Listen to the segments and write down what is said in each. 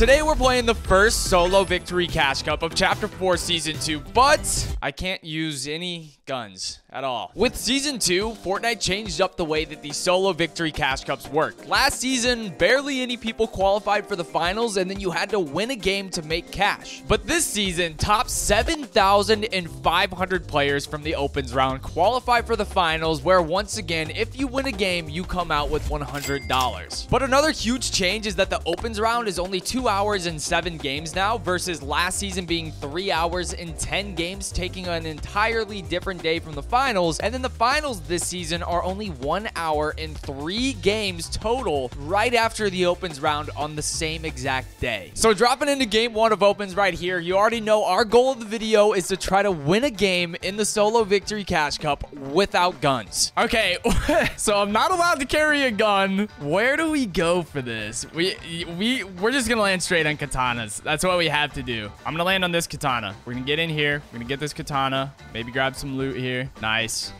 Today we're playing the first solo victory cash cup of chapter 4 season 2, but I can't use any guns at all. With season 2, Fortnite changed up the way that these solo victory cash cups work. Last season, barely any people qualified for the finals and then you had to win a game to make cash. But this season, top 7,500 players from the opens round qualify for the finals where once again, if you win a game, you come out with $100. But another huge change is that the opens round is only 2 hours and 7 games now versus last season being 3 hours and 10 games taking an entirely different day from the finals. And then the finals this season are only 1 hour and 3 games total right after the opens round on the same exact day. So dropping into game 1 of opens right here, you already know our goal of the video is to try to win a game in the solo victory cash cup without guns. Okay, so I'm not allowed to carry a gun. Where do we go for this? We we we're just gonna land straight on katanas. That's what we have to do. I'm gonna land on this katana. We're gonna get in here. We're gonna get this katana. Maybe grab some loot here. Nice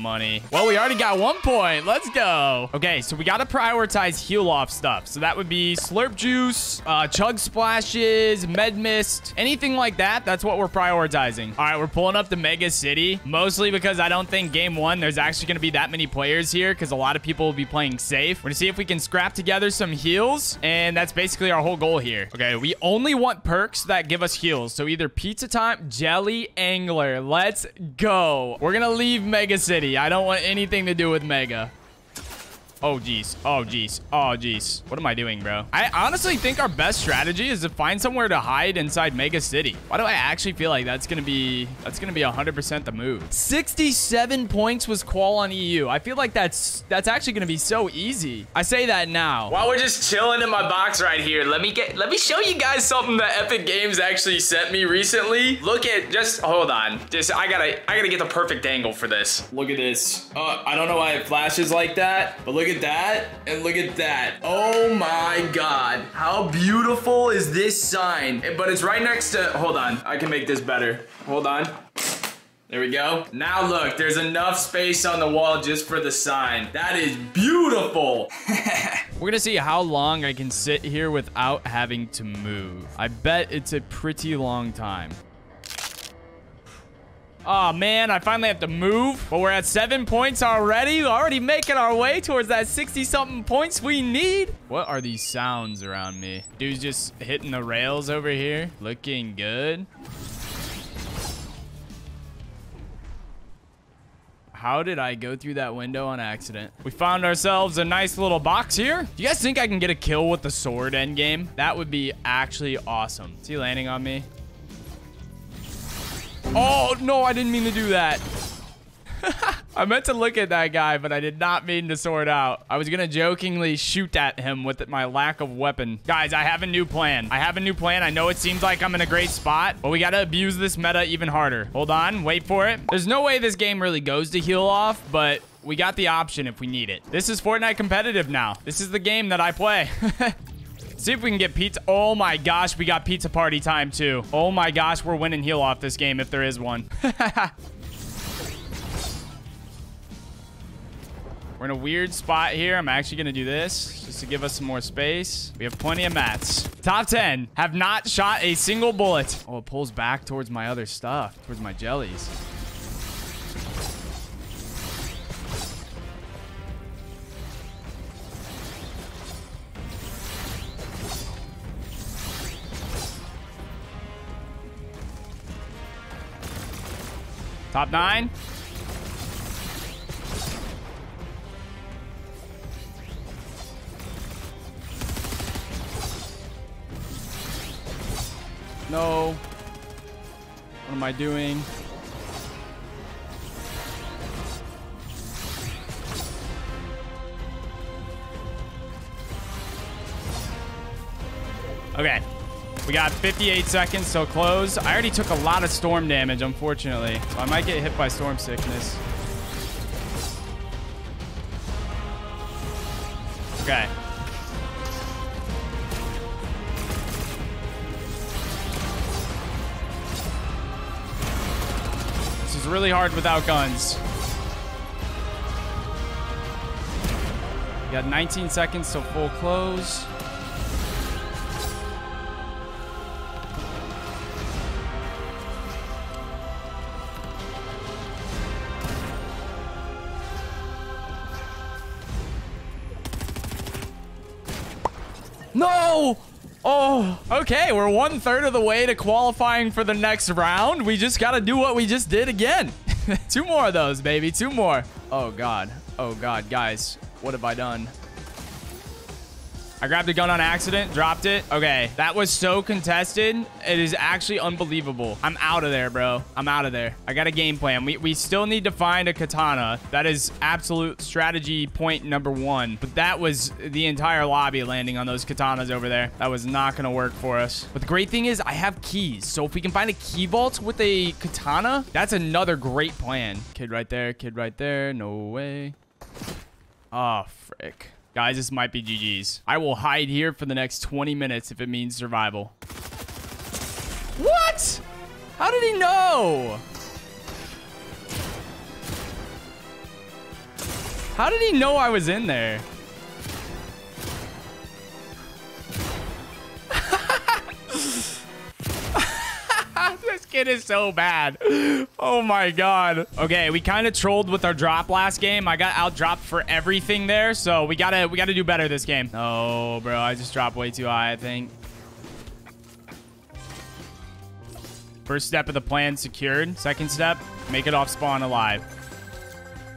money. Well, we already got one point. Let's go. Okay, so we got to prioritize heal off stuff. So that would be slurp juice, uh, chug splashes, med mist, anything like that. That's what we're prioritizing. All right, we're pulling up the mega city, mostly because I don't think game one, there's actually going to be that many players here because a lot of people will be playing safe. We're going to see if we can scrap together some heals. And that's basically our whole goal here. Okay, we only want perks that give us heals. So either pizza time, jelly, angler. Let's go. We're going to leave mega city. I don't want anything to do with Mega. Oh, jeez. Oh, jeez. Oh, jeez. What am I doing, bro? I honestly think our best strategy is to find somewhere to hide inside Mega City. Why do I actually feel like that's going to be that's going to be 100% the move? 67 points was qual on EU. I feel like that's that's actually going to be so easy. I say that now. While we're just chilling in my box right here, let me get let me show you guys something that Epic Games actually sent me recently. Look at just hold on. Just I got to I got to get the perfect angle for this. Look at this. Uh, I don't know why it flashes like that, but look at that and look at that. Oh my God. How beautiful is this sign? Eh, but it's right next to, hold on. I can make this better. Hold on. There we go. Now look, there's enough space on the wall just for the sign. That is beautiful. We're gonna see how long I can sit here without having to move. I bet it's a pretty long time. Oh, man, I finally have to move. But we're at seven points already. Already making our way towards that 60-something points we need. What are these sounds around me? Dude's just hitting the rails over here. Looking good. How did I go through that window on accident? We found ourselves a nice little box here. Do you guys think I can get a kill with the sword end game? That would be actually awesome. Is he landing on me? Oh, no, I didn't mean to do that. I meant to look at that guy, but I did not mean to sort out. I was to jokingly shoot at him with my lack of weapon. Guys, I have a new plan. I have a new plan. I know it seems like I'm in a great spot, but we got to abuse this meta even harder. Hold on. Wait for it. There's no way this game really goes to heal off, but we got the option if we need it. This is Fortnite competitive now. This is the game that I play. See if we can get pizza. Oh my gosh, we got pizza party time too. Oh my gosh, we're winning heal off this game if there is one. we're in a weird spot here. I'm actually going to do this just to give us some more space. We have plenty of mats. Top 10 have not shot a single bullet. Oh, it pulls back towards my other stuff, towards my jellies. Top nine. No. What am I doing? We got 58 seconds, so close. I already took a lot of storm damage, unfortunately. So I might get hit by storm sickness. Okay. This is really hard without guns. We got 19 seconds till full close. Oh, okay. We're one third of the way to qualifying for the next round. We just got to do what we just did again. Two more of those, baby. Two more. Oh, God. Oh, God. Guys, what have I done? I grabbed the gun on accident, dropped it. Okay, that was so contested. It is actually unbelievable. I'm out of there, bro. I'm out of there. I got a game plan. We, we still need to find a katana. That is absolute strategy point number one. But that was the entire lobby landing on those katanas over there. That was not going to work for us. But the great thing is I have keys. So if we can find a key vault with a katana, that's another great plan. Kid right there. Kid right there. No way. Oh, frick. Guys, this might be GG's. I will hide here for the next 20 minutes if it means survival. What? How did he know? How did he know I was in there? Kid is so bad. Oh my god. Okay, we kind of trolled with our drop last game. I got out dropped for everything there, so we gotta we gotta do better this game. Oh, bro, I just dropped way too high, I think. First step of the plan secured. Second step, make it off spawn alive.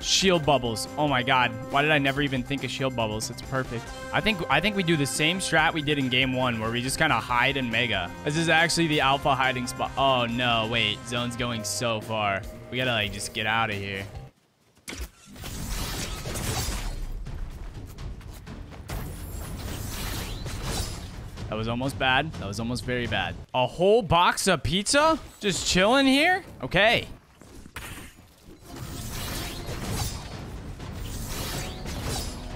Shield bubbles. Oh my god. Why did I never even think of shield bubbles? It's perfect. I think I think we do the same strat we did in game one where we just kind of hide in mega. This is actually the alpha hiding spot. Oh no, wait. Zone's going so far. We gotta like just get out of here. That was almost bad. That was almost very bad. A whole box of pizza? Just chilling here? Okay.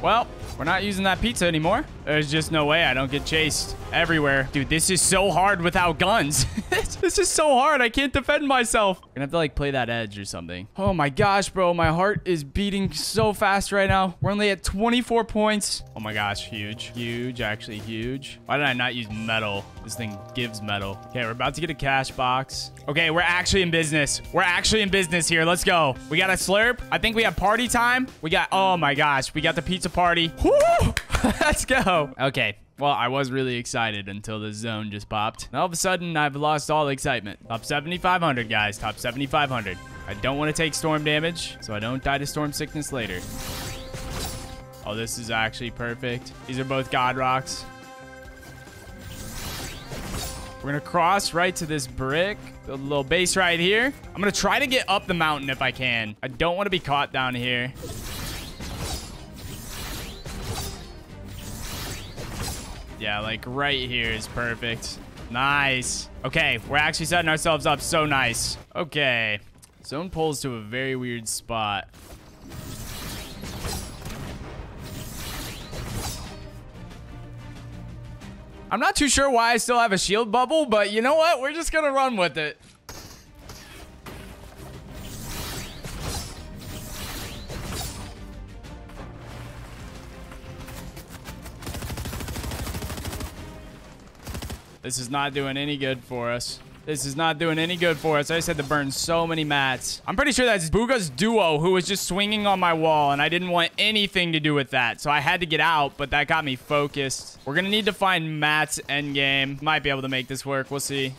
Well, we're not using that pizza anymore. There's just no way I don't get chased everywhere. Dude, this is so hard without guns. this is so hard. I can't defend myself. I'm gonna have to like play that edge or something. Oh my gosh, bro. My heart is beating so fast right now. We're only at 24 points. Oh my gosh, huge. Huge, actually huge. Why did I not use metal? This thing gives metal. Okay, we're about to get a cash box. Okay, we're actually in business. We're actually in business here. Let's go. We got a slurp. I think we have party time. We got, oh my gosh, we got the pizza party. Woo! Let's go. Okay. Well, I was really excited until the zone just popped. All of a sudden, I've lost all excitement. Top 7,500, guys. Top 7,500. I don't want to take storm damage, so I don't die to storm sickness later. Oh, this is actually perfect. These are both God Rocks. We're going to cross right to this brick. The little base right here. I'm going to try to get up the mountain if I can. I don't want to be caught down here. Yeah, like right here is perfect. Nice. Okay, we're actually setting ourselves up so nice. Okay. Zone pulls to a very weird spot. I'm not too sure why I still have a shield bubble, but you know what? We're just gonna run with it. This is not doing any good for us. This is not doing any good for us. I just had to burn so many mats. I'm pretty sure that's Bugha's duo who was just swinging on my wall, and I didn't want anything to do with that. So I had to get out, but that got me focused. We're going to need to find mats endgame. Might be able to make this work. We'll see.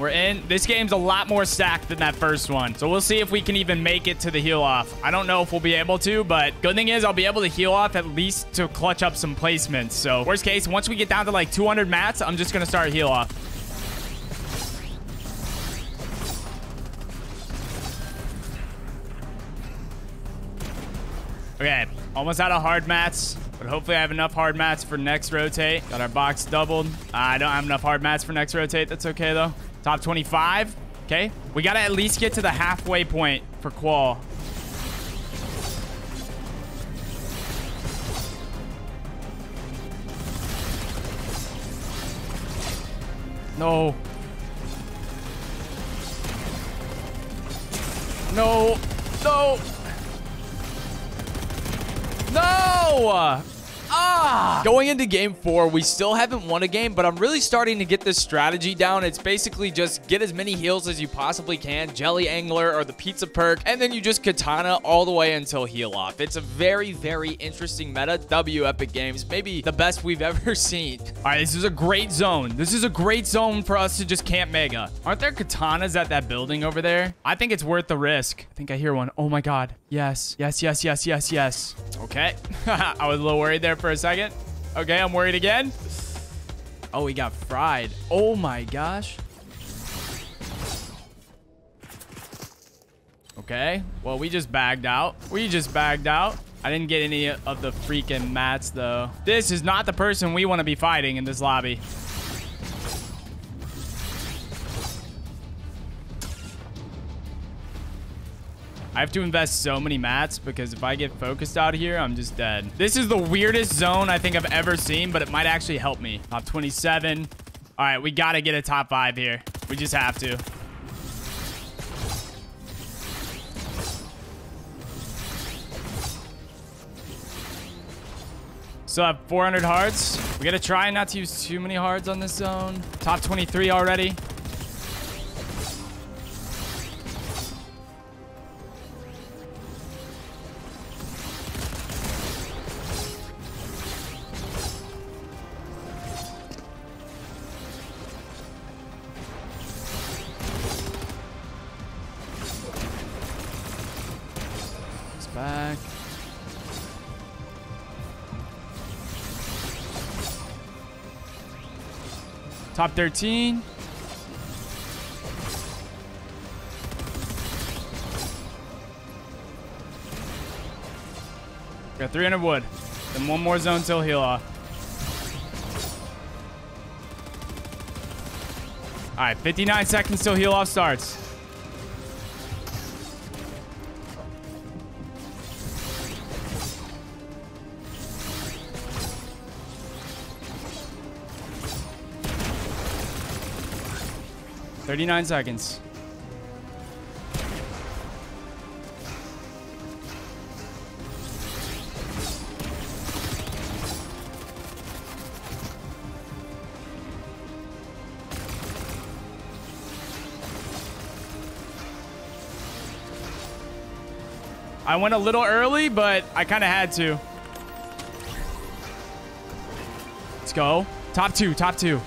We're in. This game's a lot more stacked than that first one. So we'll see if we can even make it to the heal off. I don't know if we'll be able to, but good thing is I'll be able to heal off at least to clutch up some placements. So worst case, once we get down to like 200 mats, I'm just going to start heal off. Okay, almost out of hard mats. But hopefully I have enough hard mats for next rotate. Got our box doubled. I don't have enough hard mats for next rotate. That's okay, though. Top 25. Okay. We got to at least get to the halfway point for qual. No. No. No. No! Ah! Going into game four, we still haven't won a game, but I'm really starting to get this strategy down. It's basically just get as many heals as you possibly can, Jelly Angler or the Pizza Perk, and then you just Katana all the way until heal off. It's a very, very interesting meta. W Epic Games, maybe the best we've ever seen. All right, this is a great zone. This is a great zone for us to just camp Mega. Aren't there Katanas at that building over there? I think it's worth the risk. I think I hear one. Oh my God. Yes, yes, yes, yes, yes, yes. Okay. I was a little worried there for a second. Okay, I'm worried again. Oh, he got fried. Oh my gosh. Okay. Well, we just bagged out. We just bagged out. I didn't get any of the freaking mats, though. This is not the person we want to be fighting in this lobby. I have to invest so many mats because if I get focused out here, I'm just dead. This is the weirdest zone I think I've ever seen, but it might actually help me. Top 27. All right, we got to get a top five here. We just have to. Still have 400 hearts. We got to try not to use too many hearts on this zone. Top 23 already. Top 13. Got 300 wood. Then one more zone till heal off. All right, 59 seconds till heal off starts. Thirty-nine seconds. I went a little early, but I kind of had to. Let's go. Top two, top two.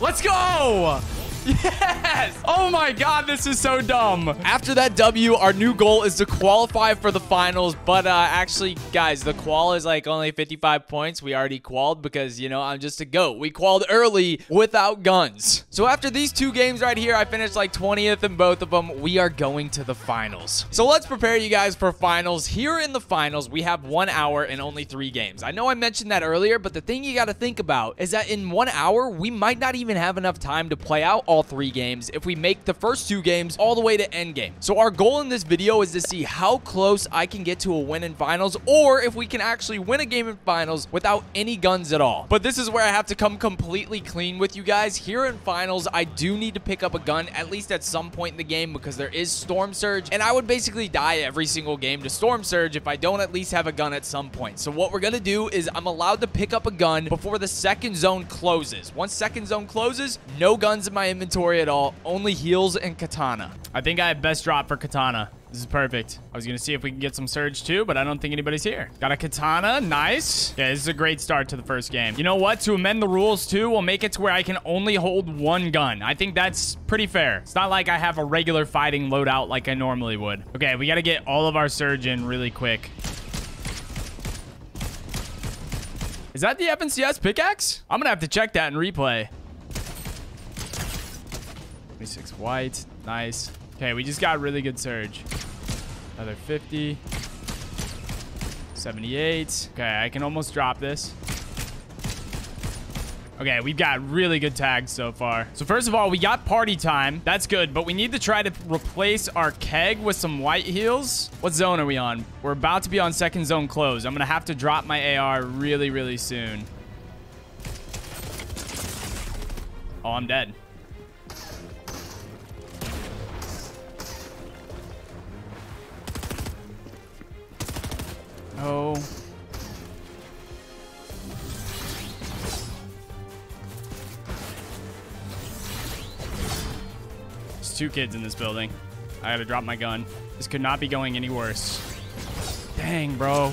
Let's go! Yes! Oh my god, this is so dumb. After that W, our new goal is to qualify for the finals. But uh, actually, guys, the qual is like only 55 points. We already qualled because, you know, I'm just a goat. We qualled early without guns. So after these two games right here, I finished like 20th in both of them. We are going to the finals. So let's prepare you guys for finals. Here in the finals, we have one hour and only three games. I know I mentioned that earlier, but the thing you got to think about is that in one hour, we might not even have enough time to play out all three games if we make the first two games all the way to end game. So our goal in this video is to see how close I can get to a win in finals or if we can actually win a game in finals without any guns at all. But this is where I have to come completely clean with you guys. Here in finals, I do need to pick up a gun at least at some point in the game because there is Storm Surge and I would basically die every single game to Storm Surge if I don't at least have a gun at some point. So what we're going to do is I'm allowed to pick up a gun before the second zone closes. Once second zone closes, no guns in my inventory at all, only heals and katana. I think I have best drop for katana. This is perfect. I was going to see if we can get some surge too, but I don't think anybody's here. Got a katana. Nice. Yeah, this is a great start to the first game. You know what? To amend the rules too, we'll make it to where I can only hold one gun. I think that's pretty fair. It's not like I have a regular fighting loadout like I normally would. Okay, we got to get all of our surge in really quick. Is that the FNCS pickaxe? I'm going to have to check that in replay. 26 white. Nice. Okay, we just got really good surge. Another 50. 78. Okay, I can almost drop this. Okay, we've got really good tags so far. So first of all, we got party time. That's good, but we need to try to replace our keg with some white heals. What zone are we on? We're about to be on second zone close. I'm going to have to drop my AR really, really soon. Oh, I'm dead. Oh, There's two kids in this building. I gotta drop my gun. This could not be going any worse. Dang, bro.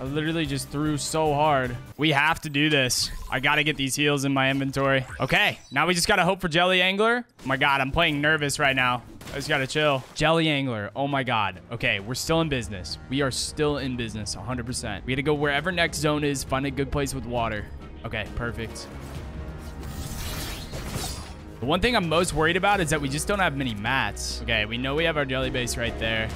I literally just threw so hard. We have to do this. I gotta get these heals in my inventory. Okay, now we just gotta hope for Jelly Angler. Oh my god, I'm playing nervous right now. I just gotta chill. Jelly Angler. Oh my god. Okay, we're still in business. We are still in business, 100%. We gotta go wherever next zone is, find a good place with water. Okay, perfect. The one thing I'm most worried about is that we just don't have many mats. Okay, we know we have our jelly base right there.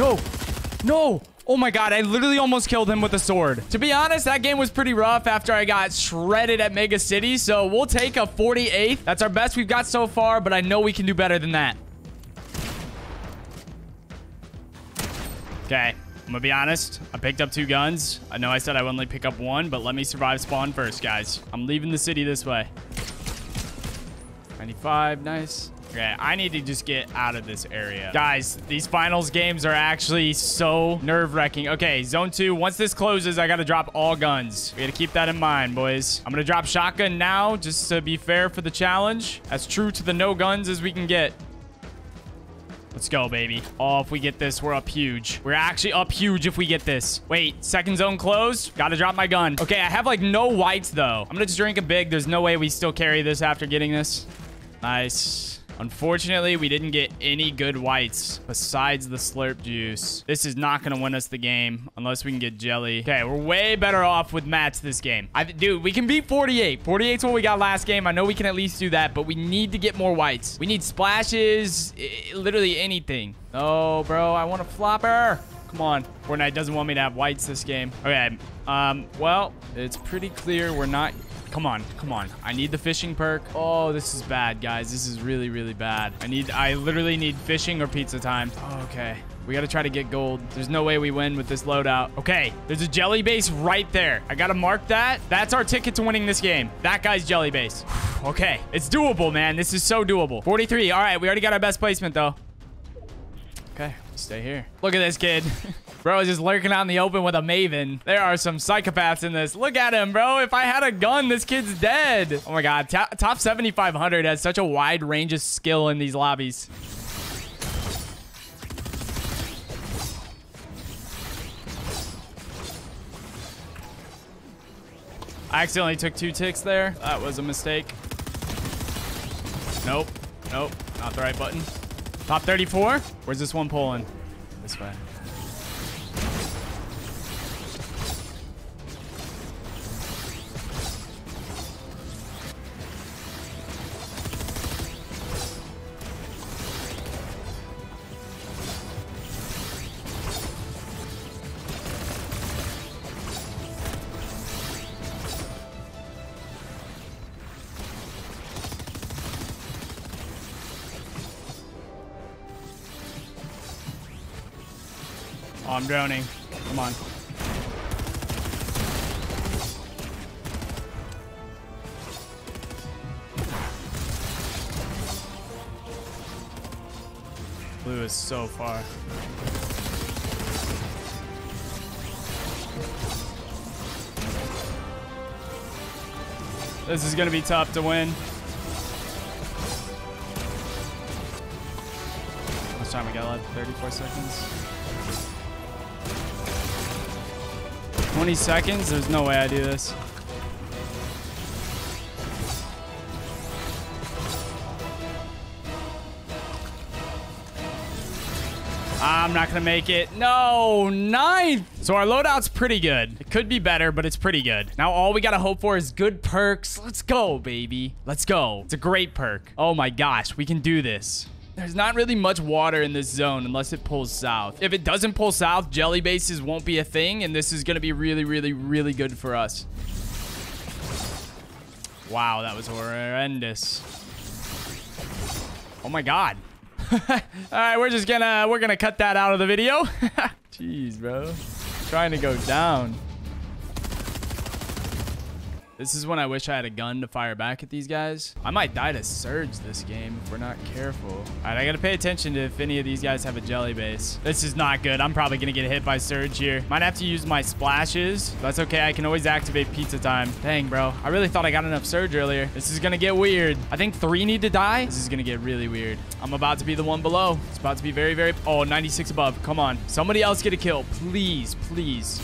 No! No! Oh my god, I literally almost killed him with a sword. To be honest, that game was pretty rough after I got shredded at Mega City, so we'll take a 48th. That's our best we've got so far, but I know we can do better than that. Okay, I'm gonna be honest. I picked up two guns. I know I said I would only pick up one, but let me survive spawn first, guys. I'm leaving the city this way. 95, nice. Okay, I need to just get out of this area. Guys, these finals games are actually so nerve-wracking. Okay, zone two. Once this closes, I got to drop all guns. We got to keep that in mind, boys. I'm going to drop shotgun now just to be fair for the challenge. As true to the no guns as we can get. Let's go, baby. Oh, if we get this, we're up huge. We're actually up huge if we get this. Wait, second zone closed. Gotta drop my gun. Okay, I have like no whites though. I'm gonna just drink a big. There's no way we still carry this after getting this. Nice. Unfortunately, we didn't get any good whites besides the slurp juice. This is not going to win us the game unless we can get jelly. Okay, we're way better off with mats this game. I, dude, we can beat 48. 48 is what we got last game. I know we can at least do that, but we need to get more whites. We need splashes, literally anything. Oh, bro, I want a flopper. Come on. Fortnite doesn't want me to have whites this game. Okay, um, well, it's pretty clear we're not Come on, come on. I need the fishing perk. Oh, this is bad, guys. This is really, really bad. I need, I literally need fishing or pizza time. Okay. We got to try to get gold. There's no way we win with this loadout. Okay, there's a jelly base right there. I got to mark that. That's our ticket to winning this game. That guy's jelly base. okay, it's doable, man. This is so doable. 43. All right, we already got our best placement, though. Okay, stay here. Look at this kid. Bro is just lurking out in the open with a Maven. There are some psychopaths in this. Look at him, bro. If I had a gun, this kid's dead. Oh my god. top 7,500 has such a wide range of skill in these lobbies. I accidentally took two ticks there. That was a mistake. Nope. Nope. Not the right button. Top 34. Where's this one pulling? This way. Oh, I'm drowning. Come on. Blue is so far. This is going to be tough to win. How much time we got left? 34 seconds. 20 seconds? There's no way I do this. I'm not going to make it. No, ninth. So our loadout's pretty good. It could be better, but it's pretty good. Now all we got to hope for is good perks. Let's go, baby. Let's go. It's a great perk. Oh my gosh, we can do this. There's not really much water in this zone unless it pulls south. If it doesn't pull south, jelly bases won't be a thing, and this is going to be really, really, really good for us. Wow, that was horrendous. Oh my god. All right, we're just gonna we're gonna cut that out of the video. Jeez, bro. trying to go down. This is when I wish I had a gun to fire back at these guys. I might die to Surge this game if we're not careful. All right, I got to pay attention to if any of these guys have a jelly base. This is not good. I'm probably to get hit by Surge here. Might have to use my splashes. That's okay. I can always activate pizza time. Dang, bro. I really thought I got enough Surge earlier. This is to get weird. I think three need to die. This is to get really weird. I'm about to be the one below. It's about to be very, very... Oh, 96 above. Come on. Somebody else get a kill. Please, please.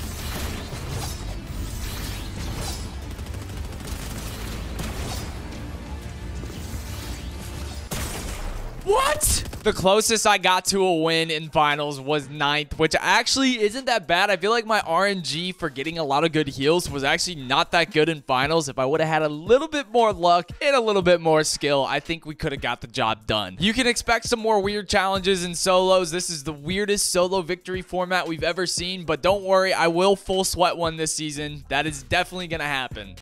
The closest I got to a win in finals was ninth, which actually isn't that bad. I feel like my RNG for getting a lot of good heals was actually not that good in finals. If I would have had a little bit more luck and a little bit more skill, I think we could have got the job done. You can expect some more weird challenges in solos. This is the weirdest solo victory format we've ever seen, but don't worry, I will full sweat one this season. That is definitely going to happen.